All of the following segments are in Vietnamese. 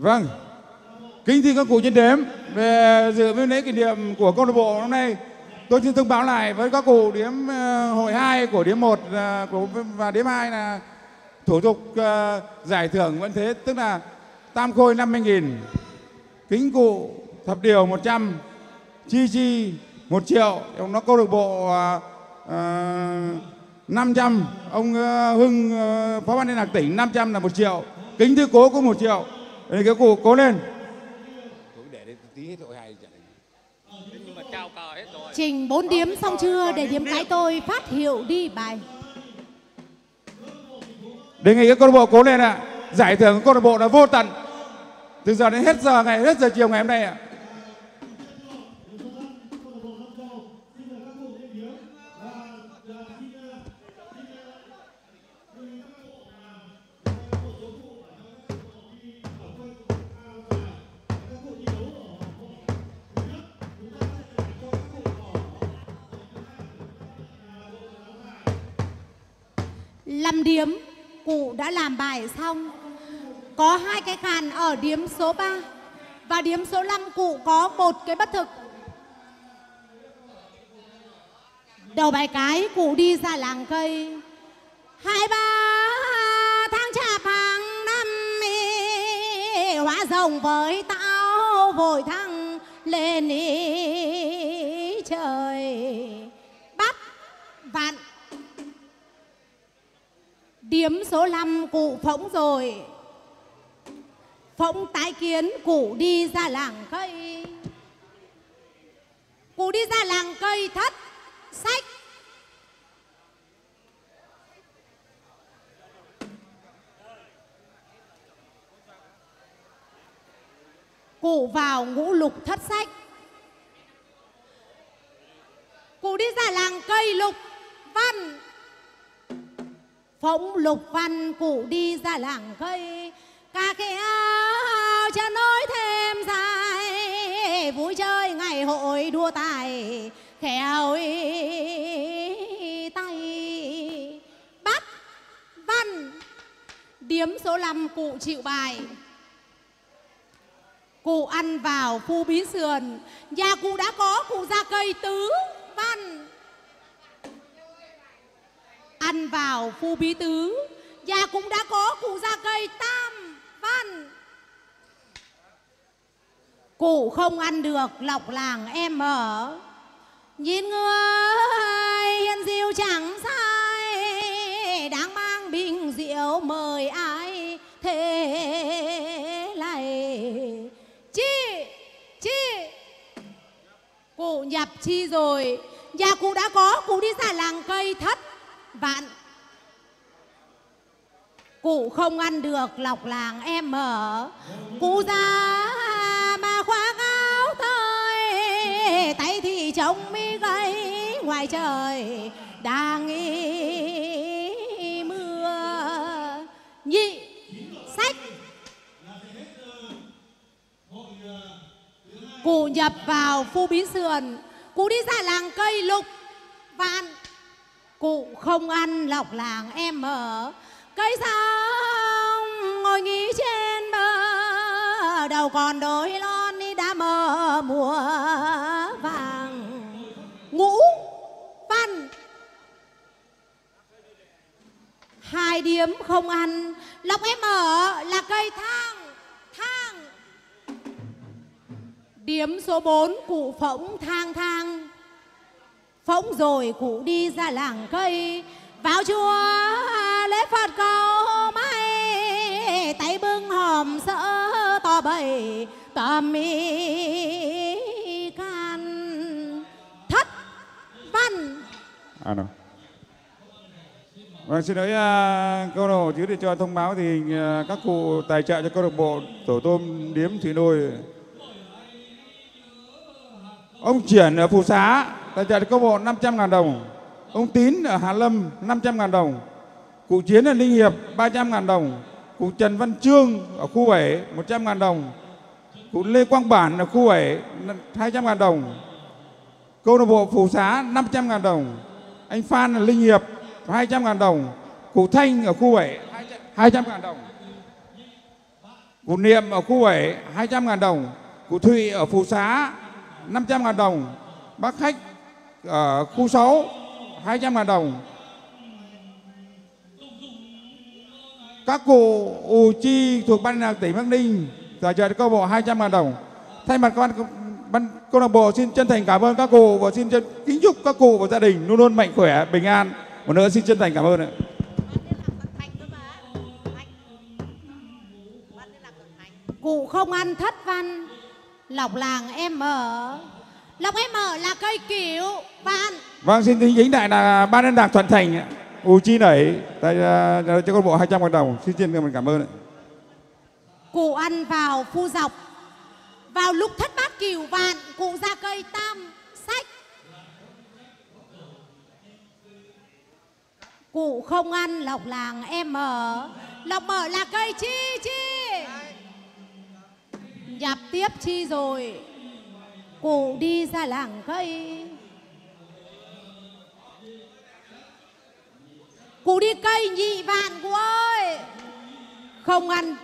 Vâng. Kính thưa các cụ trên đếm về dự với lễ kỷ niệm của câu lạc bộ hôm nay, tôi xin thông báo lại với các cụ điếm ờ, hội 2 của điếm 1 ờ, và điếm 2 là thủ tục ờ, giải thưởng vẫn thế, tức là tam khôi 50.000, kính cụ thập điều 100, chi chi 1 triệu, ông nó câu lạc bộ uh, 500, ông Hưng phó ban liên lạc tỉnh 500 là 1 triệu, kính thư cố cũng 1 triệu. Thì các cụ cố lên. nhưng mà trao cờ hết rồi Trình bốn điếm xong chưa? để điếm cái tôi phát hiệu đi bài. đề nghị các câu lạc bộ cố lên ạ. Giải thưởng của câu lạc bộ là vô tận. Từ giờ đến hết giờ ngày hết giờ chiều ngày hôm nay ạ Làm điếm, cụ đã làm bài xong. Có hai cái khàn ở điếm số 3 và điếm số 5 cụ có một cái bất thực. Đầu bài cái cụ đi ra làng cây hai ba tháng chạp hàng năm ý, hóa rồng với tao vội thăng lên ý, trời bắt vạn điếm số 5 cụ phỗng rồi. Phỗng tái kiến cụ đi ra làng cây. Cụ đi ra làng cây thất sách. Cụ vào ngũ lục thất sách. Cụ đi ra làng cây lục văn phóng lục văn cụ đi ra làng cây. Ca cái áo cho nói thêm dài. Vui chơi ngày hội đua tài. Khéo tay. Bắt văn. Điếm số 5 cụ chịu bài. Cụ ăn vào phu bí sườn. Nhà cụ đã có cụ ra cây tứ văn ăn vào phu bí tứ. Nhà cũng đã có cụ ra cây tam văn. Cụ không ăn được, lọc làng em ở. Nhìn người hiền diệu chẳng sai đáng mang bình rượu mời ai thế này chi chi. Cụ nhập chi rồi nhà cụ đã có, cụ đi ra làng cây thất vạn cụ không ăn được lọc làng em mở cụ ra mà khoác áo tơi. Tay thì trông mi gầy, ngoài trời đang ý mưa. Nhị sách. Cụ nhập vào phu bí sườn, cụ đi ra làng cây lục vạn cụ không ăn lọc làng em ở. Cây sông ngồi nghỉ trên bờ, đầu còn đôi lon đi đã mơ mùa vàng. Ngũ, văn. Hai điếm không ăn, lọc em ở là cây thang thang. Điếm số 4 cụ phỗng thang thang phóng rồi cụ đi ra làng cây. Vào chùa lễ phật cầu may. Tay bưng hòm sỡ to bầy tầm mi can. Thất văn. À đâu Vâng, xin lỗi uh, câu lạc bộ chứ để cho thông báo thì uh, các cụ tài trợ cho câu lạc bộ tổ tôm điếm thủy nôi. Ông triển ở phù xá tài trợ cho câu bộ 500 ngàn đồng ông tín ở hà lâm 500 ngàn đồng cụ chiến ở ninh hiệp 300 ngàn đồng cụ trần văn trương ở khu 7 100 ngàn đồng cụ lê quang bản ở khu 7 200 ngàn đồng câu lạc bộ phù xá 500 ngàn đồng anh phan ở linh hiệp 200 ngàn đồng cụ thanh ở khu 7 200 ngàn đồng cụ niệm ở khu 7 200 ngàn đồng cụ thụy ở phú xá 500 ngàn đồng bác khách ở khu 6 200 ngàn đồng. Các cụ ù chi thuộc ban nhạc tỉnh bắc ninh giải trợ câu lạc bộ 200 ngàn đồng. Thay mặt ban ban, câu lạc bộ xin chân thành cảm ơn các cụ và xin chân, kính chúc các cụ và gia đình luôn luôn mạnh khỏe, bình an. Một nữa xin chân thành cảm ơn ạ. cụ không ăn thất văn, lọc làng em ở lọc em ở là cây kiểu bạn Vâng, xin kính chính đại là ban liên lạc Thuận Thành ù chi nảy tại uh, cho câu lạc bộ 200 ngàn đồng. Xin chân cảm ơn ạ. cụ ăn vào phu dọc. Vào lúc thất bát cửu vạn cụ ra cây tam sách. Cụ không ăn lọc làng em ở. Lọc mở là cây chi chi. Nhập tiếp chi rồi cụ đi ra làng cây. Cụ đi cây nhị vạn cụ ơi. Không ăn.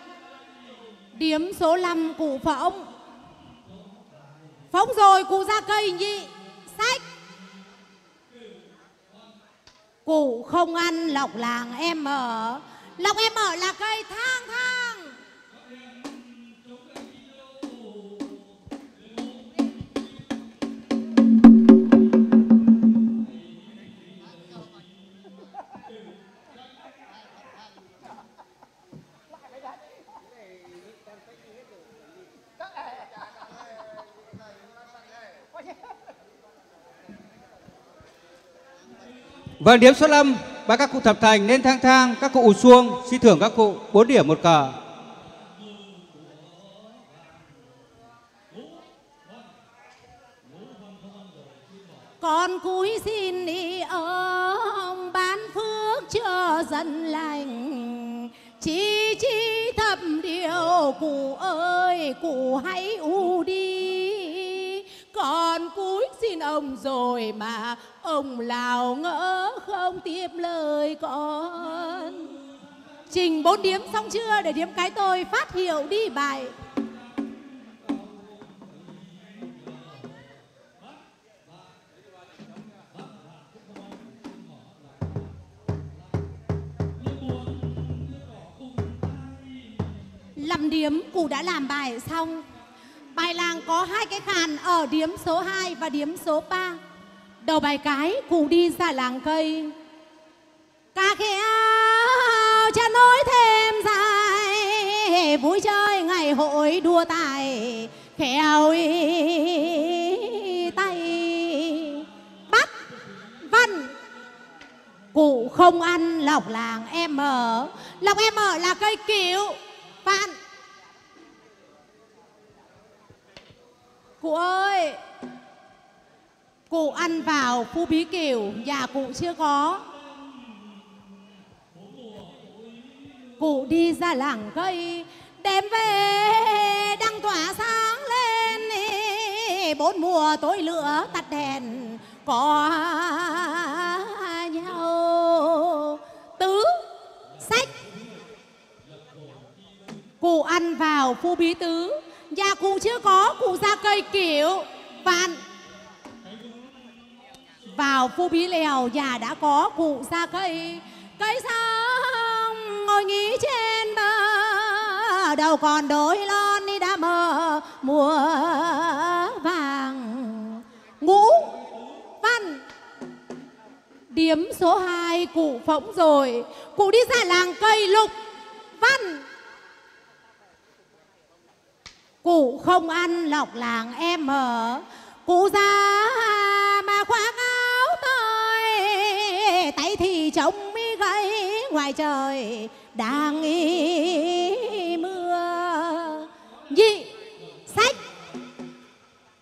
Điếm số 5 cụ phóng phóng rồi cụ ra cây nhị. Sách. Cụ không ăn lọc làng em ở. Lọc em ở là cây thang thang. Vâng, điểm số 5, và các cụ thập thành nên thang thang, các cụ ủ xuông, xin thưởng các cụ 4 điểm một cờ. Xong chưa? Để điếm cái tôi phát hiệu đi bài. Làm điếm cụ đã làm bài xong. Bài làng có hai cái khàn ở điếm số 2 và điếm số 3 Đầu bài cái, cụ đi ra làng cây. Ca khẽ cha nói thêm dài, Vui chơi ngày hội đua tài Khéo tay. Bắt văn, Cụ không ăn lọc làng em ở. Lọc em ở là cây cứu văn, Cụ ơi, Cụ ăn vào phu bí kiểu Nhà cụ chưa có. Cụ đi ra làng cây, Đem về đăng tỏa sáng lên. Bốn mùa tối lửa tắt đèn, Có nhau. Tứ, sách. Cụ ăn vào phu bí tứ, Nhà cụ chưa có, cụ ra cây kiểu Vạn. Vào phu bí lèo, nhà đã có, cụ ra cây. Cây sao? Nghĩ trên bờ Đầu còn đôi lon đi đã mờ Mùa vàng. Ngũ, Văn. Điếm số 2 cụ phỏng rồi. Cụ đi ra làng cây lục, Văn. Cụ không ăn lọc làng em ở. Cụ ra mà khoác áo tôi, Tay thì trông mi gãy ngoài trời. Đang y mưa. Dị sách.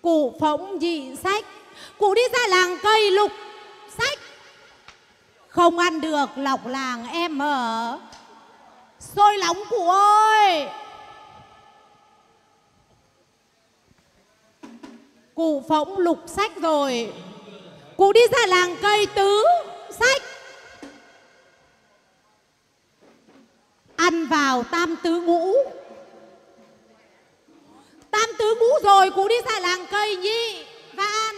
Cụ phóng dị sách. Cụ đi ra làng cây lục sách. Không ăn được lọc làng em ở. Sôi nóng cụ ơi. Cụ phóng lục sách rồi. Cụ đi ra làng cây tứ sách. Ăn vào tam tứ ngũ. Tam tứ ngũ rồi cụ đi ra làng cây nhi và ăn.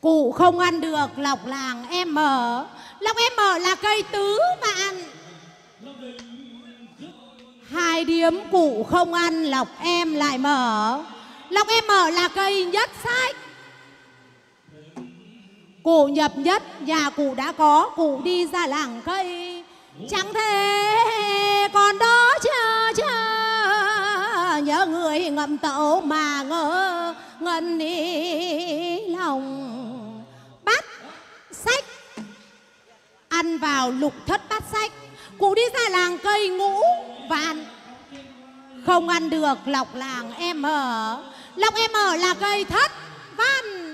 Cụ không ăn được, lọc làng em mở. Lọc em mở là cây tứ mà ăn. Hai điếm cụ không ăn, lọc em lại mở. Lọc em mở là cây nhất sách cụ nhập nhất, nhà cụ đã có, cụ đi ra làng cây. Chẳng thể còn đó chờ chờ. Nhớ người ngậm tẩu mà ngỡ ngân đi lòng. Bắt sách. Ăn vào lục thất bát sách. Cụ đi ra làng cây ngũ vạn. Không ăn được lọc làng em ở. Lọc em ở là cây thất văn.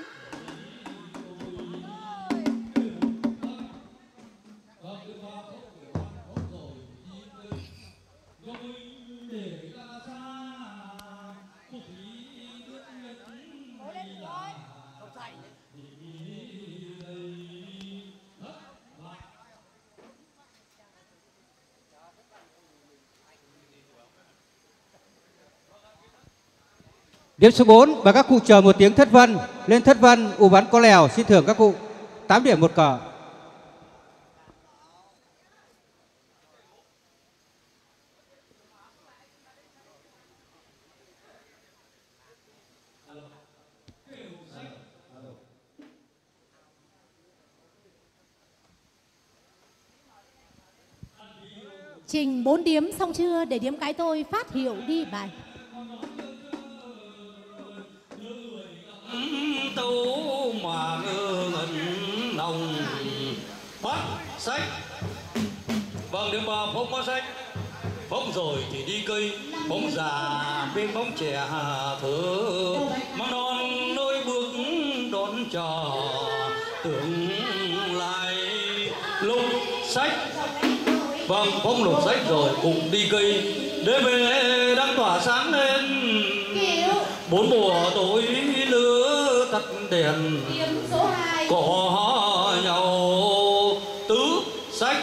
Điểm số 4 và các cụ chờ một tiếng thất vân Lên thất vân ủ bắn có lèo, xin thưởng các cụ 8 điểm một cờ. Trình bốn điếm xong chưa để điếm cái tôi phát hiệu đi bài. Tấu mà ngơ ngẩn lòng. Bắt sách. Vâng nếu mà phóng có sách. Phóng rồi thì đi cây bóng già bên bóng trẻ thơ. Mong non nỗi bước đón chờ tưởng lại lục sách. Vâng phóng lục sách rồi cùng đi cây. Để về đang tỏa sáng lên. Bốn mùa tối tắt đèn. Điếm số 2 có nhau. Tứ sách.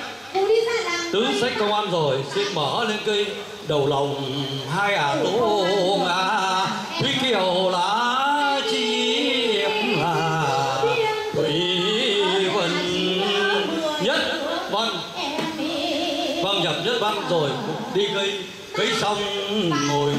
Tứ sách công an rồi xin mở lên cây. Đầu lòng hai ả tố ngà. Thủy kiều lá chim là thủy vân. Nhất văn vâng nhập nhất văn rồi đi cây. Cây xong ngồi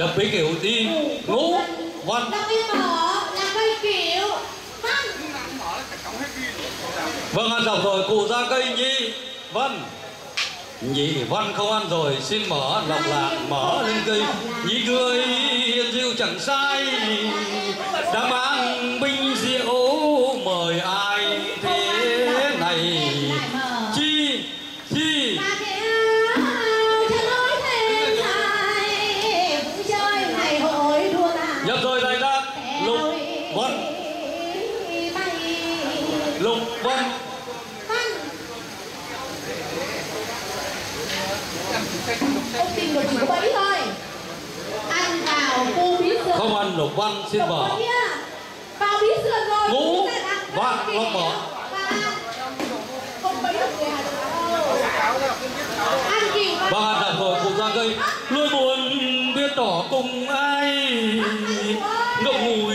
lập bí kiểu đi ngũ văn. Vâng ăn dọc rồi cụ ra cây nhi văn. Nhị văn không ăn rồi xin mở lọc lạc mở lên cây. nhị cười hiền diệu chẳng sai. Đang mang binh người Hà Nội đâu Ăn kỳ văn Vâng ăn dọc rồi cụ ra cây. Lối buồn biết tỏ cùng ai. Ngậm ngùi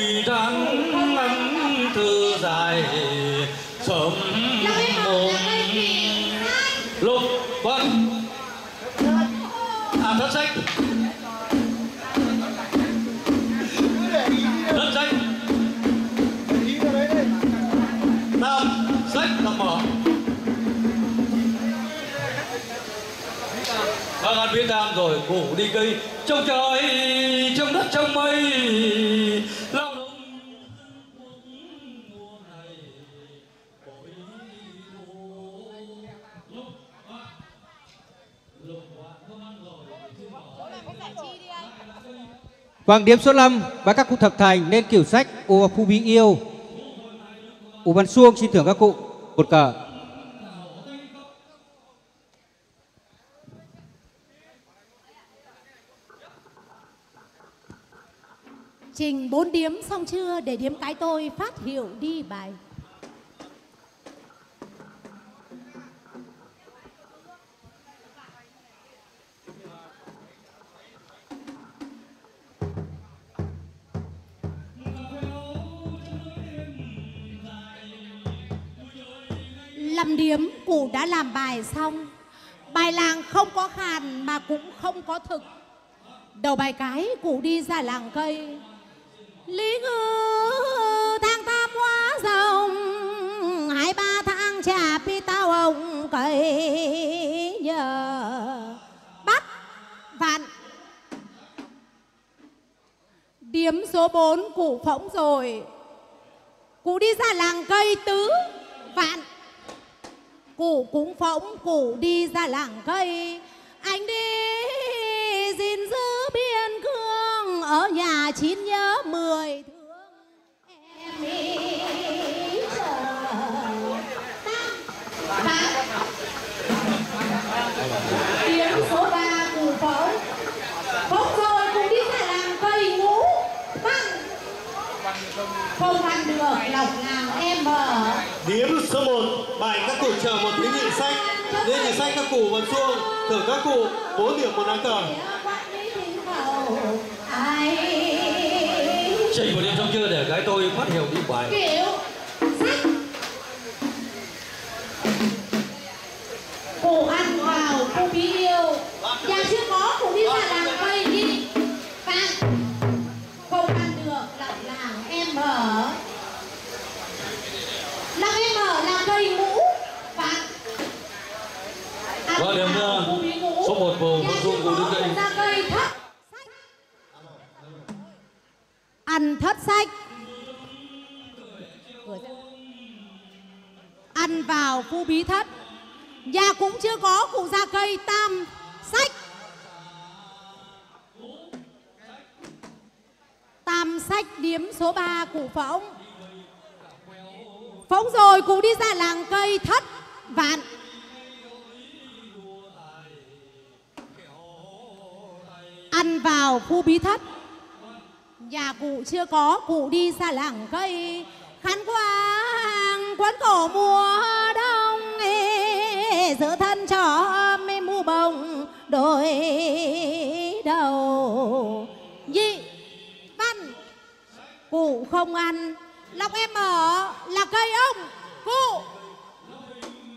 rồi cụ đi cây trong trời trong đất trong mây lao động mùa lúc rồi Vâng, điểm số 5 và các cụ thập thành nên kiểu sách ô Phu Bí Yêu. Ủ Văn Xuông xin thưởng các cụ một cờ. Trình bốn điếm xong chưa để điếm cái tôi phát hiệu đi bài. Lâm điếm cụ đã làm bài xong. Bài làng không có khàn mà cũng không có thực. Đầu bài cái, cụ đi ra làng cây Lý ngư tháng tam hóa rồng Hai ba tháng trà pi tao ông cây nhờ. Bắt vạn. Điếm số 4 cụ phỏng rồi. Cụ đi ra làng cây tứ vạn. Cụ cũng phỏng cụ đi ra làng cây. Anh đi Ở nhà chín nhớ mười thương Em đi chờ Tám số ba cụ phóng Phóng rồi cũng đi ra làng cây ngũ băng. Không ăn được lọc nào em mở Điếm số 1 bài các cụ chờ một thiếu nhị xanh Liên nhị xanh các cụ vào Xuông, thưởng các cụ 4 điểm một lá cờ Trình một đêm xong chưa để cái tôi phát hiệu đi bài kiểu sách ăn vào cụ bí yêu nhà chưa có cụ đi ra làng cây đi. Bạn không ăn được lọc làng em ở làng em ở là cây ngũ bạn Vâng, ngũ. số một vùng, cụ có đứng đây. cụ ra cây thất sách ăn thất sách. Ăn vào phu bí thất. Nhà cũng chưa có cụ ra cây tam sách. Tam sách điếm số 3 cụ phóng phóng rồi cụ đi ra làng cây thất vạn. Ăn vào phu bí thất nhà cụ chưa có cụ đi xa làng cây. Khăn quang quán cổ mùa đông ê, Giữa thân cho mê mu bồng đôi đầu. Nhị văn cụ không ăn. Lọc em ở là cây ông cụ.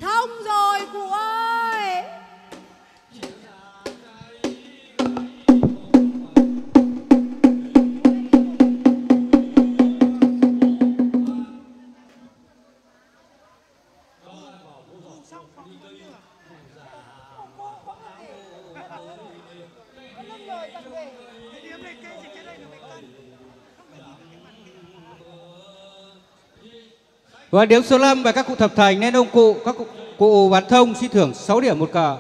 Thông rồi cụ ơi. Đoàn điểm số 5 và các cụ thập thành nên ông cụ các cụ, cụ bán thông xin thưởng 6 điểm một cờ.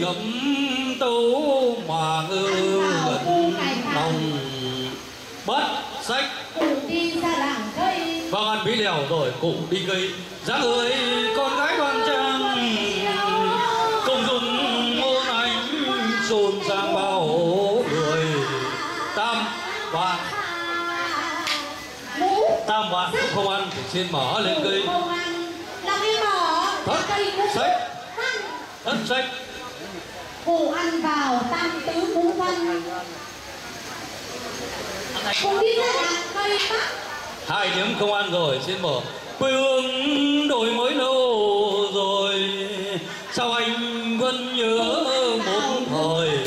ngậm tấu mà ngư lẫn nồng bất sách. Cùng đi ra làng cây vâng ăn bí lèo rồi cùng đi cây giá người con gái con trang. Công dung ngôn anh xôn sang bao người. Tam vạn, tam vạn cũng không ăn thì xin mở lên cây. Thất sách. Thất sách cụ ăn vào tam tứ ngũ văn. Cụ đi ra làng cây bắc hai điểm không ăn rồi xin mở. Quê hương đổi mới lâu rồi. Sao anh vẫn nhớ một thời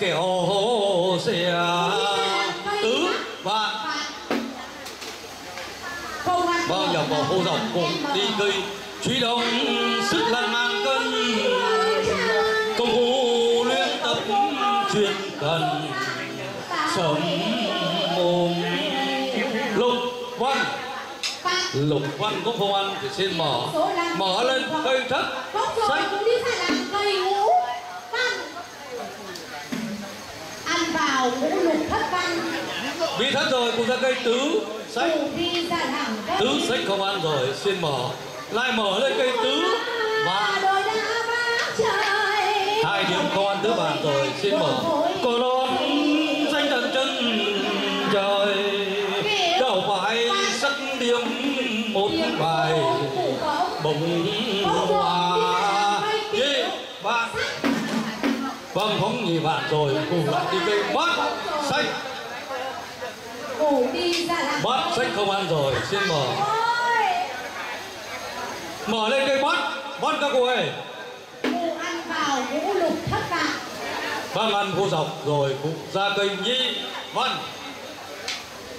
kẻo xe tứ vạn bao giờ vào hô dòng cùng đi cây truy đông lục văn cũng không ăn thì xin mở mở lên cây thất sách. đi ra làng cây ngũ văn. Ăn vào ngũ lục thất văn. Vị thất rồi cũng ra cây tứ sách. Tứ sách không ăn rồi xin mở. Lại mở lên cây tứ. Và hai điểm không ăn tứ bàn rồi xin mở rồi cùng lại đi cây bắt sách Cụ đi ra làng bắt sách không ăn rồi xin mở. Mở lên cây bắt bắt các cô ơi. Cụ ăn vào ngũ lục thất văn vâng ăn vô dọc rồi cũng ra cây nhị văn.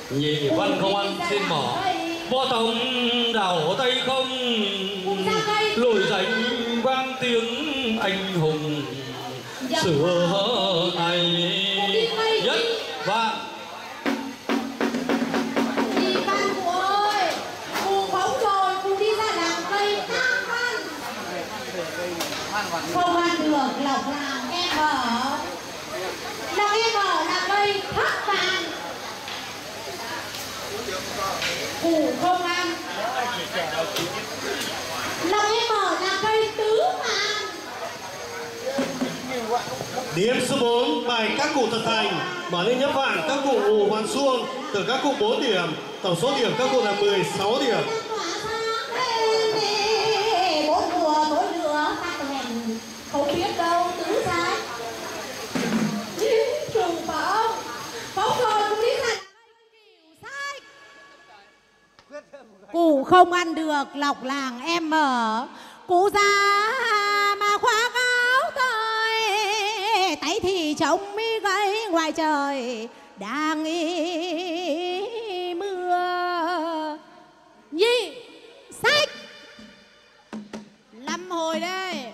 Nhị văn không ăn xin mở. võ tông đảo tay không. Lùi danh vang tiếng anh hùng xưa này nhất văn. Không ăn được lọc làng em ở. Lọc em ở là cây thất vàng. Cụ không ăn. Lọc em ở là cây tứ vàng Điểm số 4, bài các cụ thật thành Mở lên nhấp vạn các cụ ù hoàn xuông Từ các cụ 4 điểm. Tổng số điểm các cụ là 16 điểm. Không biết đâu tứ sai Trùng phóng Phóng rồi cũng đi ra Cụ không ăn được lọc làng em mở Cụ ra mà trông mi gầy ngoài trời Đang y mưa. Nhi Sách. Lâm hồi đây.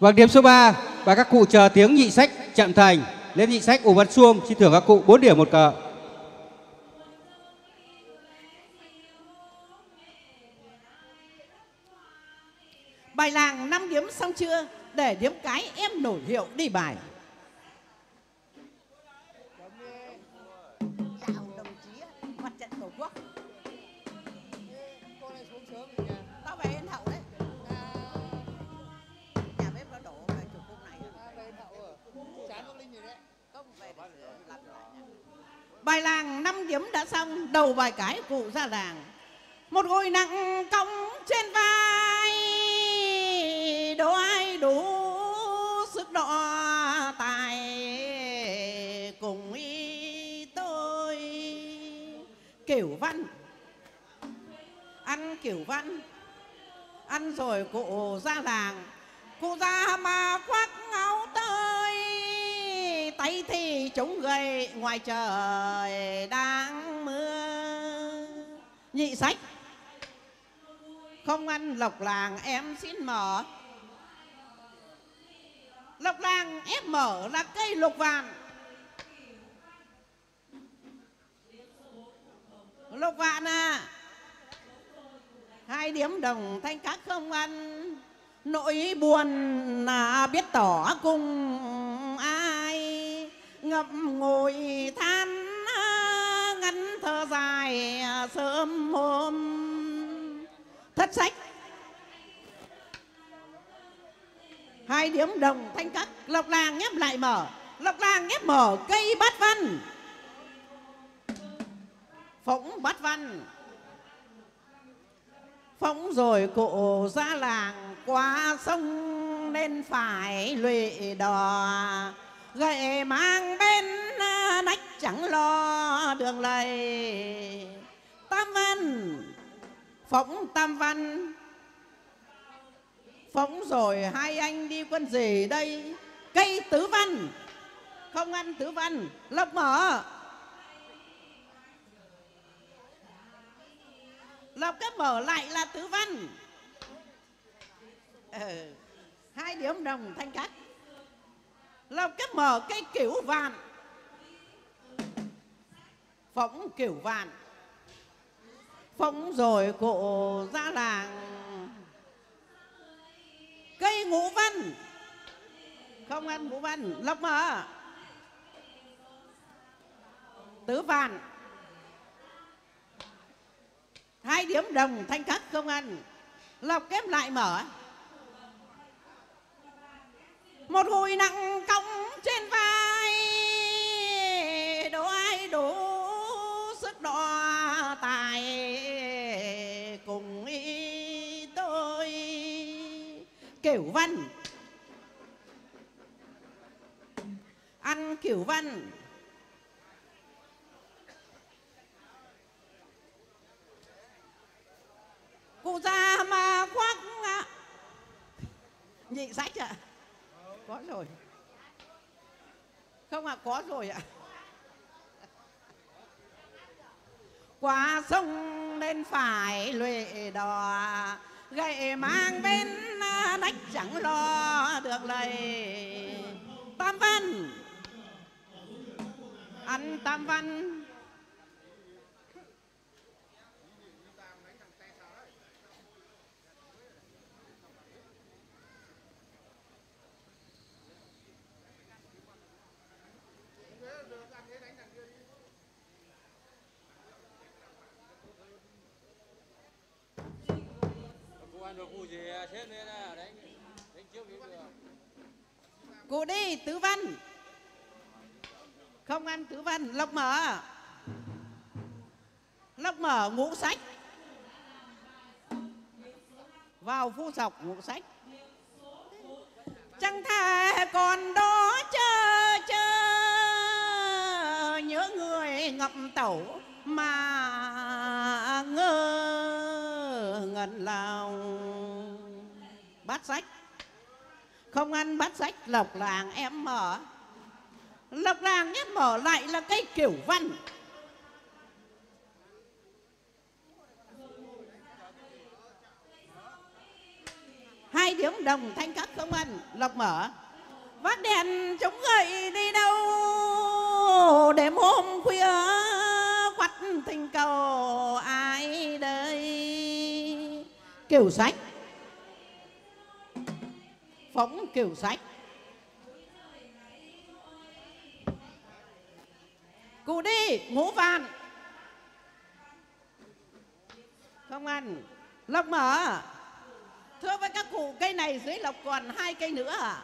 Vâng, điểm số 3 và các cụ chờ tiếng nhị sách chậm thành. Lên nhị sách ủ văn xuông xin thưởng các cụ 4 điểm một cờ. Bài làng 5 điểm xong chưa? Để điểm cái em nổi hiệu đi bài. Đã xong, đầu bài cái cụ ra làng. Một gối nặng cong trên vai, đâu ai đủ sức đo tài cùng y tôi kiểu văn ăn kiểu văn ăn rồi cụ ra làng cụ ra mà khoác áo tơi tay thì chống gầy ngoài trời đang nhị sách. Không ăn lộc làng em xin mở. Lộc làng em mở là cây lục vạn. Lục vạn à hai điểm đồng thanh các không ăn, nỗi buồn là biết tỏ cùng ai. Ngậm ngồi than à, ngắn thơ dài à, sớm hôm thất sách. Hai điểm đồng thanh cắt lộc làng nhép lại mở. Lộc làng nhép mở cây bát văn. Phóng bát văn. Phóng rồi cụ ra làng qua sông nên phải lụy đò. Gậy mang bên nách chẳng lo đường lầy tam văn phóng tam văn. Phóng rồi hai anh đi quân gì đây. Cây tứ văn. Không ăn tứ văn. Lộc mở. Lộc cái mở lại là tứ văn. Ừ. hai điểm đồng thanh cắt lộc cái mở cây kiểu vạn. Phóng kiểu vạn phóng rồi cụ ra làng. Cây ngũ văn, không ăn ngũ văn, lộc mở tứ vạn, hai điểm đồng thanh khắc không ăn, lộc kép lại mở. Một hồi nặng cong trên vai ăn kiểu văn. Cụ già mà khoác à. nhị sách ạ. Có rồi. Không ạ, có rồi ạ. Qua sông nên phải lụy đò, gậy mang bên nách chẳng lo được lầy tam văn anh tam văn. Cụ đi tứ văn không ăn tứ văn, lộc mở. Lộc mở, ngũ sách. Vào phu sọc ngũ sách. Chẳng thà còn đó chờ chờ nhớ người ngậm tẩu mà ngơ ngẩn lòng bát sách. Không ăn bát sách, lộc làng em mở lộc làng em mở lại là cây kiểu văn. Hai điểm đồng thanh cắt không ăn, lộc mở. Vác đèn chống gậy đi đâu? Đêm hôm khuya quắt tình cầu, ai đây? Kiểu sách. Phóng kiểu sách. Cụ đi, ngũ vạn không ăn. Lộc mở. Thưa với các cụ, cây này dưới lộc còn hai cây nữa à?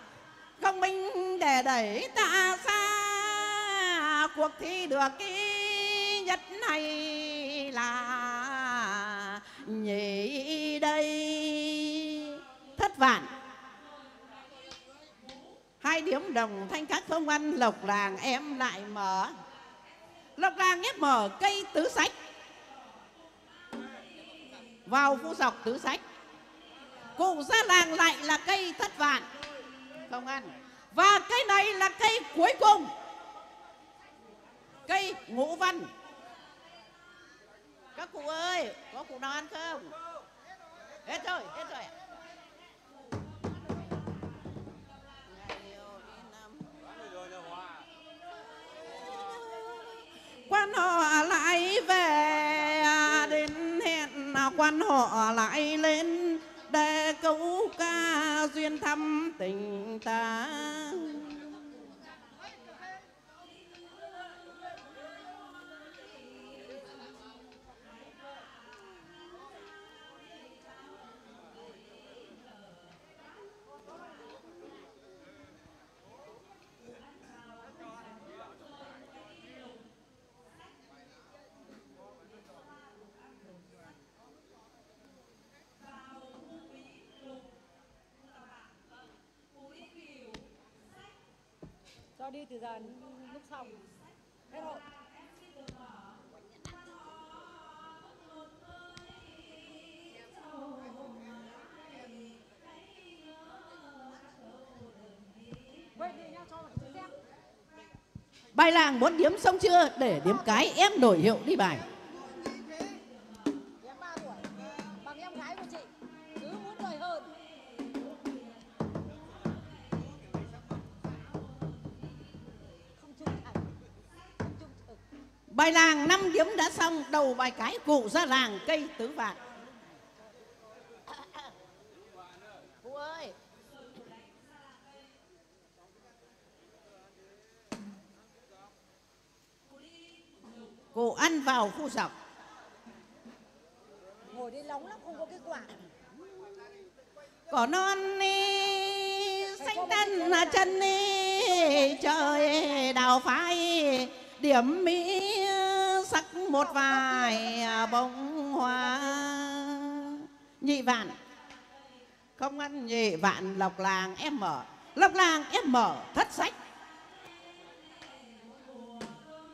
Minh để đẩy ta xa. Cuộc thi được cái nhất này là nhỉ đây. Thất vạn. Hai điểm đồng thanh các không ăn, lộc làng em lại mở lộc làng ghép mở cây tứ sách. Vào phu dọc tứ sách. Cụ ra làng lại là cây thất vạn. Không ăn. Và cây này là cây cuối cùng. Cây ngũ văn. Các cụ ơi, có cụ nào ăn không? Hết rồi hết rồi nó họ lại về à, đến hẹn quan họ lại lên để câu ca duyên thăm tình ta. Cho đi từ giờ lúc xong. Hết rồi. Bài làng muốn điếm xong chưa? Để điếm cái em đổi hiệu đi bài. Bài làng năm điếm đã xong đầu bài cái cụ ra làng cây tứ vạn. Cụ ơi. Cụ ăn vào khu dọc. Ngồi đây nóng lắm không có cái quả. Cỏ non đi xanh tân là chân đi trời đào phai điểm mỹ một vài bông hoa. Nhị vạn. Không ăn nhị vạn, lộc làng em mở. Lộc làng em mở thất sách.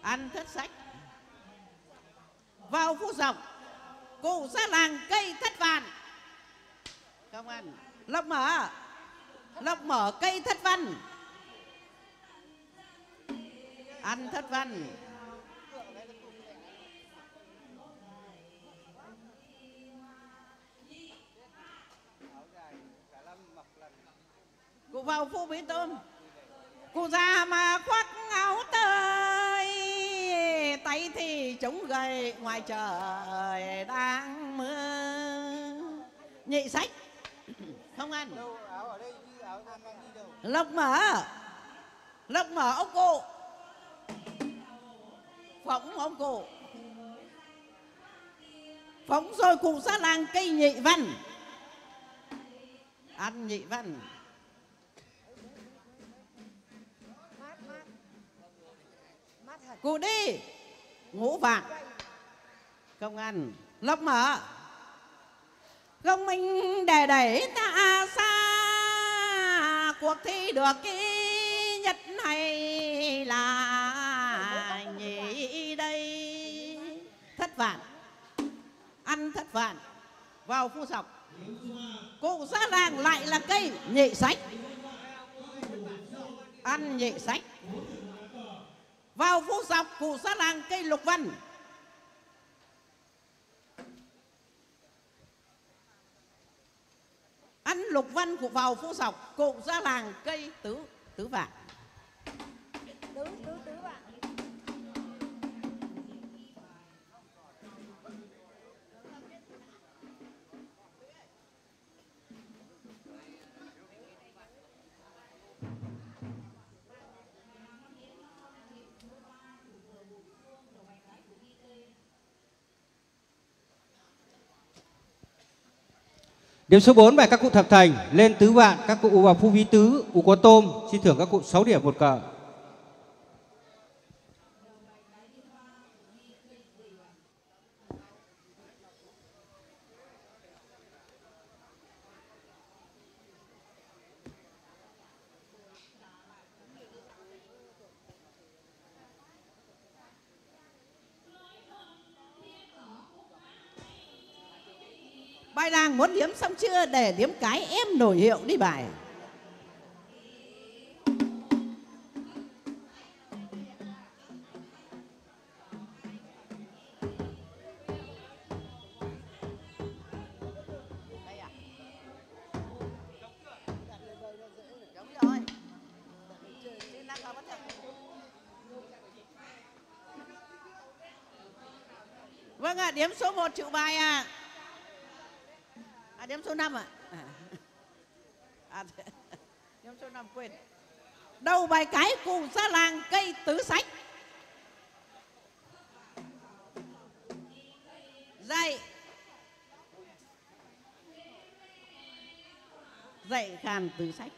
Ăn thất sách. Vào khu dọc cụ ra làng cây thất vạn. Không ăn. Lộc mở. Lộc mở cây thất văn. Ăn thất văn. Cụ vào khu bế tôm cụ già mà khoác áo tơi tay thì chống gầy ngoài trời đang mưa. Nhị sách không ăn. Lộc mở lộc mở ông cụ. Phóng ông cụ. Phóng rồi cụ ra làng cây nhị văn. Ăn nhị văn cụ đi. Ngũ vạn. Không ăn lóc mở. Công minh để đẩy ta xa. Cuộc thi được cái nhất này là nhị đây? Thất vạn. Ăn thất vạn. Vào phu sọc. Cụ ra làng lại là cây nhị sách ăn nhị sách vào phố dọc cụ ra làng cây lục văn. Ăn lục văn cụ vào phố dọc cụ ra làng cây tứ tứ vạn. Điểm số 4 bài các cụ thập thành, lên tứ vạn, các cụ vào phu ví tứ, cụ có tôm, xin thưởng các cụ 6 điểm một cờ. đang muốn điếm xong chưa để điếm cái em nổi hiệu đi bài Vâng ạ, à, điểm số 1 triệu bài ạ. À điểm số 5 ạ. À. À, điểm số 5 quên. Đầu bài cái cụ ra làng cây tứ sách. Dạy. Dạy khàn tứ sách.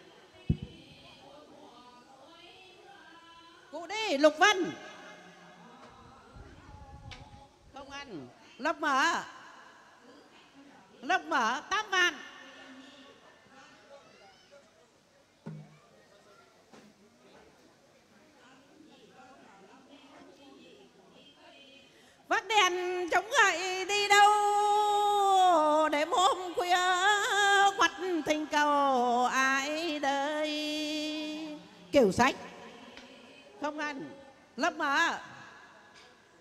Cụ đi, Lục Văn. Không ăn. Lớp mở. Lớp mở, 8 sách. Không ăn. Lớp mở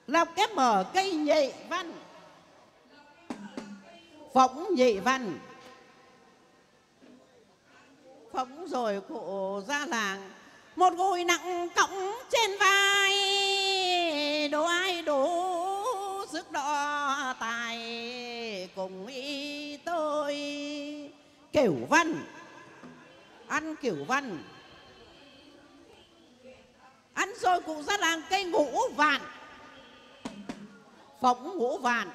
lọc kép mở cây nhị văn. Phóng nhị văn. Phóng rồi cụ ra làng. Một gùi nặng cõng trên vai. Đồ ai đủ sức đo tài cùng y tôi. Kiểu văn. Ăn kiểu văn rồi cụ ra làng cây ngũ vạn. Phóng ngũ vạn.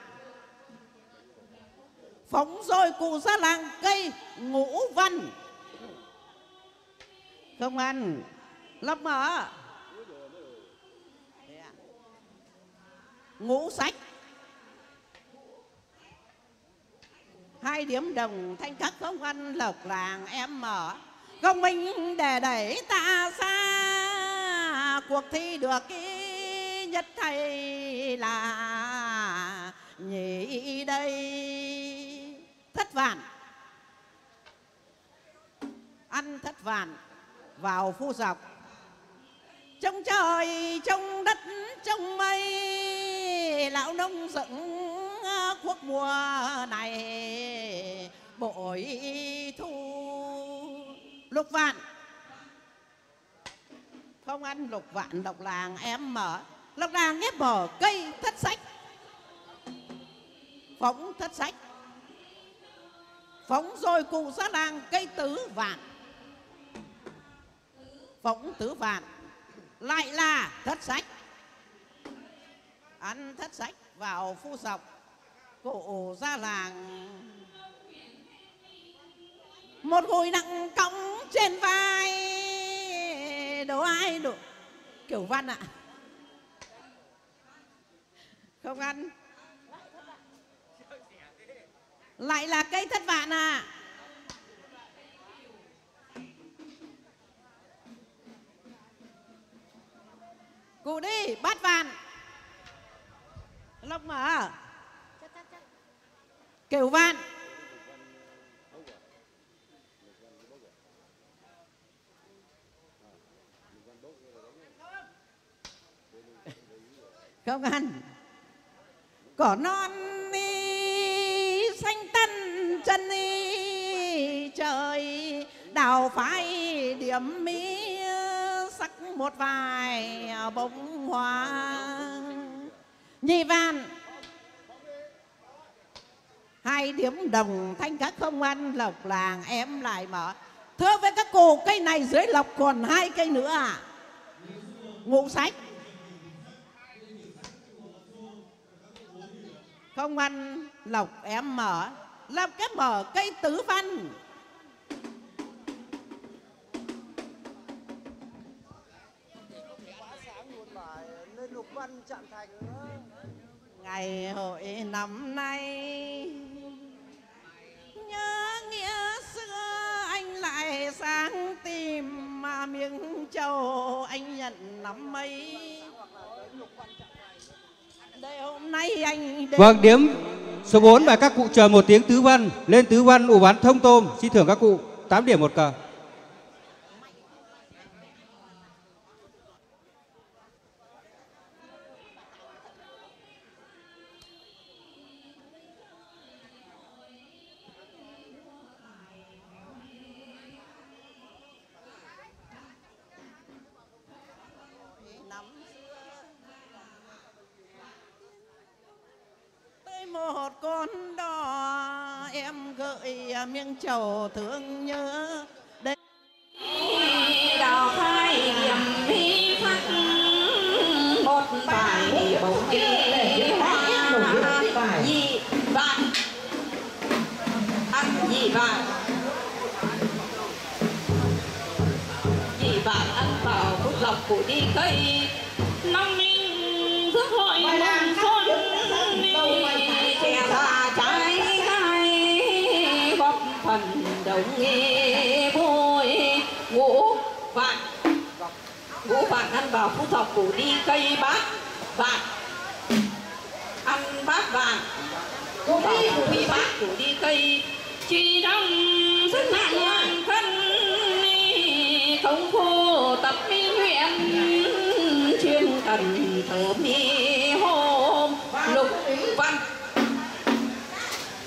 Phóng rồi cụ ra làng cây ngũ văn. Không ăn. Lắm mở. Ngũ sách. Hai điểm đồng thanh khắc không ăn, lộc làng em mở. Công minh để đẩy ta xa cuộc thi được ý nhất thầy là nhị đây. Thất vạn. Ăn thất vạn, vào phu dọc. Trong trời trong đất trong mây. Lão nông dựng quốc mùa này, bội thu lục vạn không ăn lục vạn lộc làng em mở. Lộc làng ép mở cây thất sách. Phóng thất sách. Phóng rồi cụ ra làng cây tứ vạn. Phóng tứ vạn. Lại là thất sách. Ăn thất sách vào phu dọc cụ ra làng. Một hồi nặng cõng trên vai đồ ai đồ kiểu văn ạ. Không ăn. Lại là cây thất vạn à cụ đi bát vạn. Lộc mở. Kiểu vạn không ăn cỏ non đi, xanh tân chân đi, trời đào phái điểm mỹ sắc một vài bông hoa. Nhị van hai điểm đồng thanh các không ăn, lộc làng em lại mở. Thưa với các cô cây này dưới lộc còn hai cây nữa à? Ngũ sách. Không ăn lộc em mở. Làm cái mở cây tứ văn. Ngày hội năm nay, nhớ nghĩa xưa anh lại sáng tìm mà miếng châu anh nhận năm mấy đây hôm nay anh Vâng, điểm số 4 và các cụ chờ một tiếng tứ văn. Lên tứ văn ủ bán thông tôm. Xin thưởng các cụ 8 điểm một cờ. năm con đò em gợi à, miếng trầu thương nhớ. Đây đào khai điểm vi phát một bài bầu kỳ hoa. Gì vạn ăn nhị vạn gì vạn ăn vào phúc lọc của đi cây. Vào phú thọ của đi cây bát vàng. Ăn bát vàng. Bảo phủ đi bát của đi cây. Chỉ đông rất nặng thân không khô tập mi huyện chuyên cần thở mi hôm. Lục văn.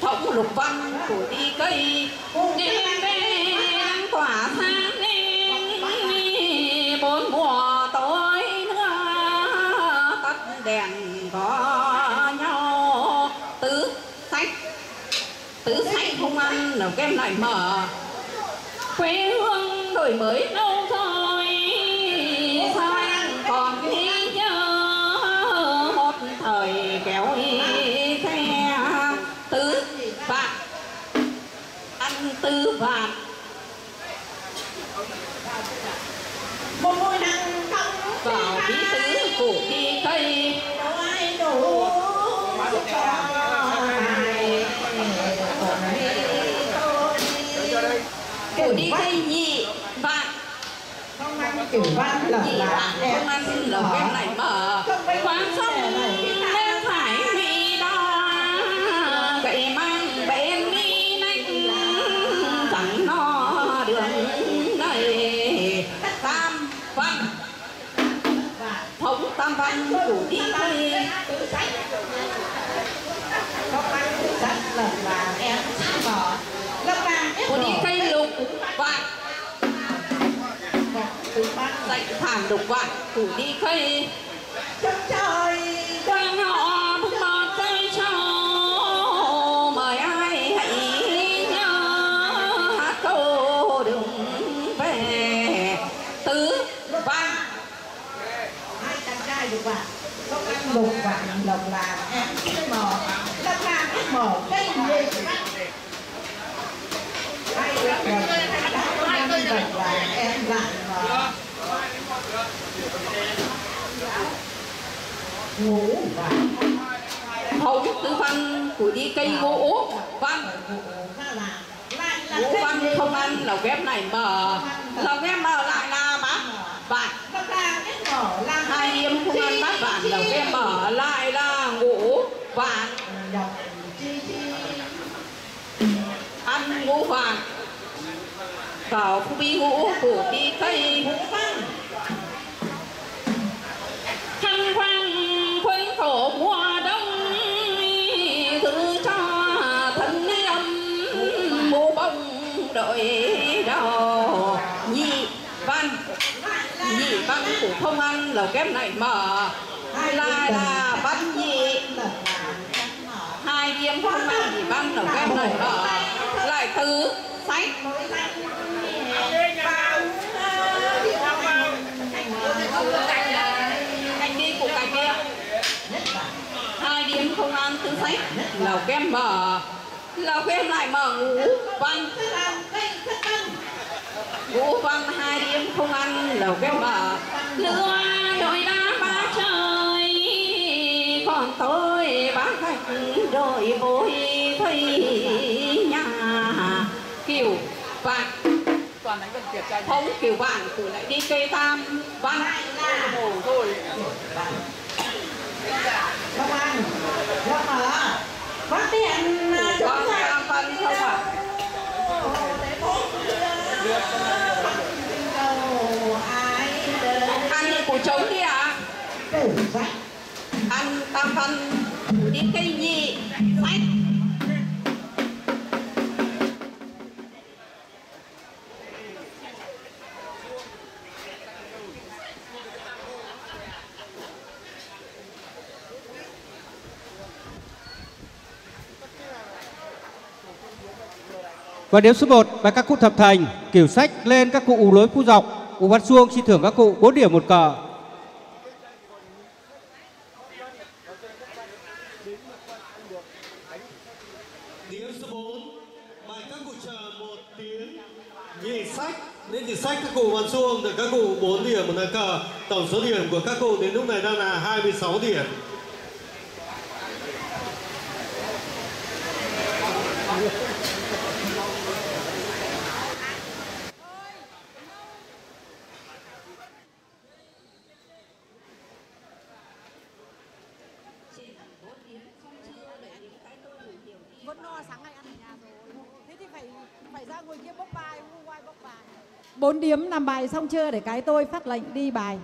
Thống lục văn của đi cây. Đi nào kem lại mở quê hương đổi mới đâu rồi sao anh còn ghi nhớ một thời kéo đi xe? Tứ vạn ăn tứ vạn. Một ngôi nắng không vào bí tứ của đi cây. Ai đủ cây nhị vạn kiểu văn là không ăn lẩu kem này mở. Quán xong cây lục vạn từ ban dạy phản lục vạn của đi cây chân trời quan họ bọt cây trâu mời ai hãy nhớ. Hát câu đừng về. Tứ văn hai chàng trai lục vàng không ăn lục vàng lộc làm em cái bò lâm cái bò cây gì? Hay lắm rồi bạch vàng em vàng bò ngủ vàng hồng tứ văn của đi cây gỗ văn. là lại là cây văn không ăn lẩu ghép này mở. Lẩu ghép mở lại là bát vạn hai yếm không ăn bát vạn lẩu ghép mở lại là ngũ vạn ăn ngũ vạn vào khu bi ngũ của đi cây. Ngủ vàng thăng khoan khuấy khổ mùa đông thứ cho thân âm mũ bông đội đầu nhị văn nhị văn của không ăn lẩu kép này mở lại là văn nhị. Hai điểm không ăn nhị văn lẩu kép này mở lại thứ sách. Anh đi của cái kia hai điểm không ăn tứ sách lầu kem mở lầu kem lại mở ngũ văn ngũ văn hai điểm không ăn lầu kem mở lửa đội đá ba trời còn tôi bác khách rồi bối thấy nhà kiểu vạn kiệt tranh thống kiểu vạn từ lại đi cây tam văn ồ thôi. Không ăn Không mở Có tiền có Chúng ta tam văn không ạ? Ăn của trống đi ạ. Ăn tam văn đi cây nhị sách Và điểm số 1 và các cụ thập thành, kiểu sách lên các cụ ù lối phu dọc cụ văn xuông xin thưởng các cụ 4 điểm một cờ. Sách, nên nhị sách các cụ văn xuông được các cụ 4 điểm một lá cờ tổng số điểm của các cụ đến lúc này đang là 26 điểm Vẫn no sáng nay ăn ở nhà rồi. Thế thì phải phải ra ngồi kia bốc bài, ngu quay bốc bài. Bốn điếm làm bài xong chưa để cái tôi phát lệnh đi bài.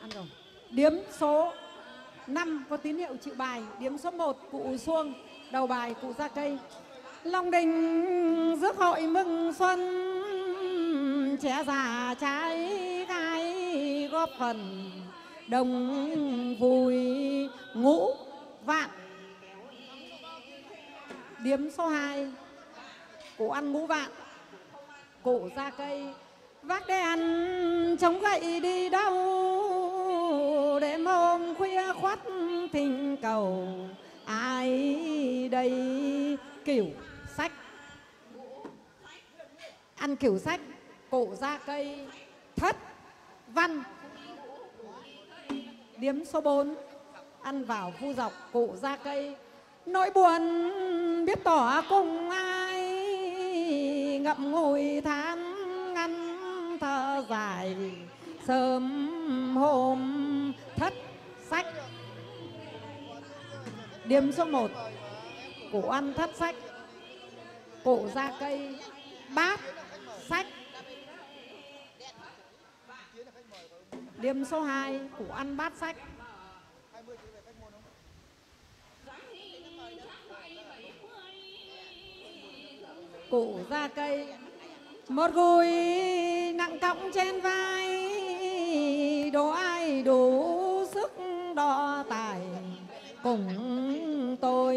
Ăn rồi. Điếm số 5 có tín hiệu chịu bài. Điếm số 1 cụ xuông, đầu bài cụ ra cây. Long đình rước hội mừng xuân trẻ già trái gái góp phần đồng vui ngũ vạn. Điếm số 2 cụ ăn ngũ vạn, cụ ra cây. Vác đèn chống gậy đi đâu? Để mồm khuya khoắt thình cầu, ai đây? Kiểu sách. Ăn kiểu sách cụ ra cây thất, văn. Điếm số 4 ăn vào phu dọc. Cụ ra cây, nỗi buồn biết tỏ cùng ai. Ngậm ngùi than ngăn thở dài, sớm hôm thất sách. Điếm số 1 cụ ăn thất sách. Cụ ra cây, bát sách. Điểm số 2 của ăn bát sách. Cụ ra cây, Một gùi nặng cọng trên vai. Đồ ai đủ sức đo tài, Cùng tôi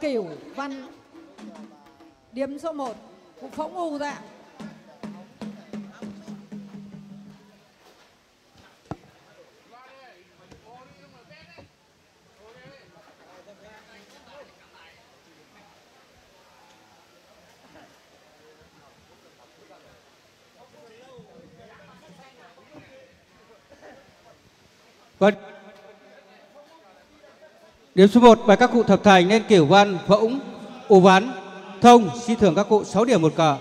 kiểu văn. Điểm số 1 Cụ phóng u ra Vâng. Điểm số 1 bài các cụ thập thành nên kiểu văn võng ù ván, thông xin thưởng các cụ 6 điểm một cờ.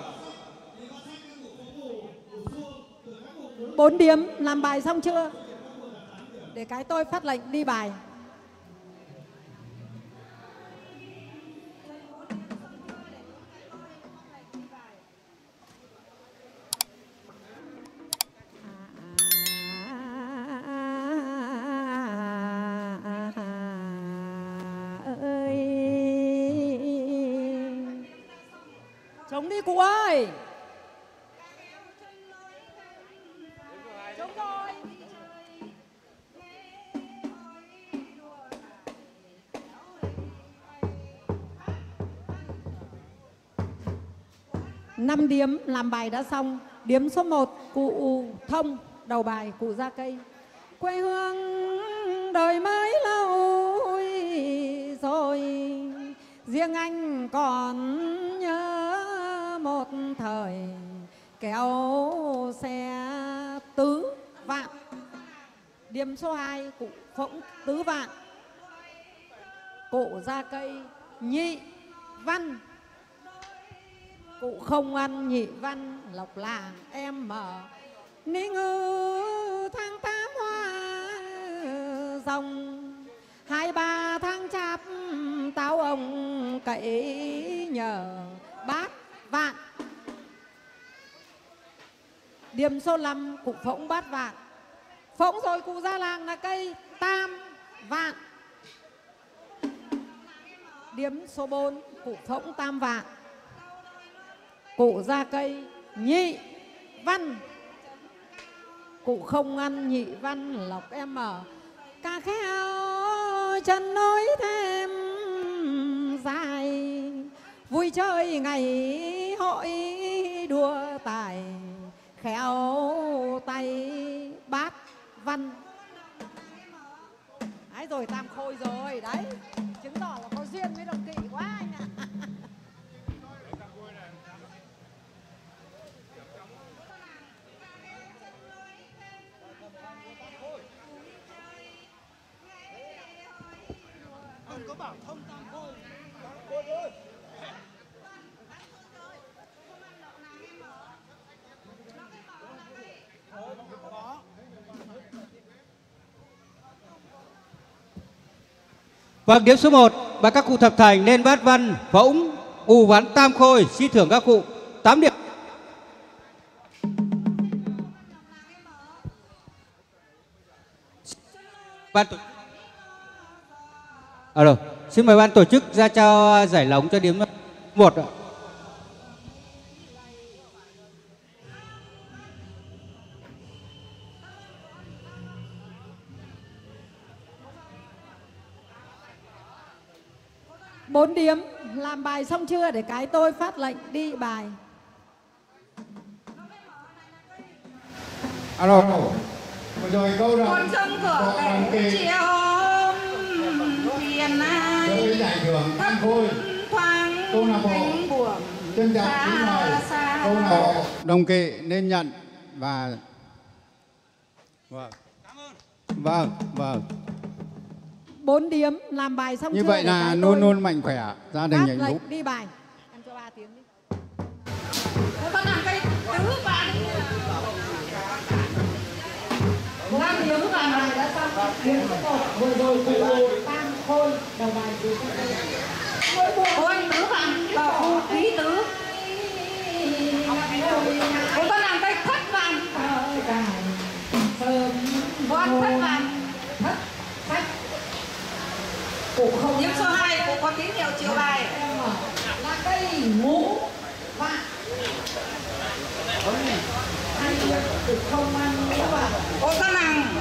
4 điểm, làm bài xong chưa? Để cái tôi phát lệnh đi bài. Đi cụ ơi Năm điếm làm bài đã xong. Điếm số 1 cụ thông, đầu bài cụ ra cây. Quê hương đời mới lâu rồi, Riêng anh còn thời kéo xe tứ vạn. Điểm số 2 cụ phỗng tứ vạn. Cụ ra cây, nhị văn. Cụ không ăn, nhị văn. Lộc làng, em mở. Ní ngư, tháng tám hoa rồng Hai ba tháng chạp táo ông cậy nhờ. Điểm số 5 cụ phỗng bát vạn. Phỗng rồi, cụ ra làng là cây tam vạn. Điểm số 4 cụ phỗng tam vạn. Cụ ra cây, nhị văn. Cụ không ăn, nhị văn, lộc em ở. Ca khéo chân nối thêm dài. Vui chơi ngày hội khéo tay bát văn. Đấy rồi tam khôi rồi đấy. Vâng, điểm số 1 và các cụ thập thành nên bát văn, võng, ù ván tam khôi xin thưởng các cụ 8 điểm. Ban tổ À rồi, xin mời ban tổ chức ra trao giải lóng cho điểm 1 ạ. Làm bài xong chưa? Để cái tôi phát lệnh đi bài. Alo. Vừa rồi câu con là sông cửa kỳ chiều thuyền cho ai cái giải thưởng tam khôi thoáng câu lạc bộ trân trọng kính mời xa xa. Câu lạc bộ đồng kỵ nên nhận. Và vâng. Vâng vâng bốn điểm làm bài xong như chưa vậy là cái luôn luôn mạnh khỏe gia đình hạnh phúc. đi bài. Em cho ba tiếng đi. Con làm cây tứ vạn năm điểm làm bài đã xong. Điểm số một vừa rồi cụ tam khôi đầu bài từ cô anh tứ quý cô con làm cây thất vạn thất thất cụ không điểm số hai cô có tín hiệu chiều bài. Là cây ngũ. Vạn điểm cụ không ăn ngũ vạn cô con làm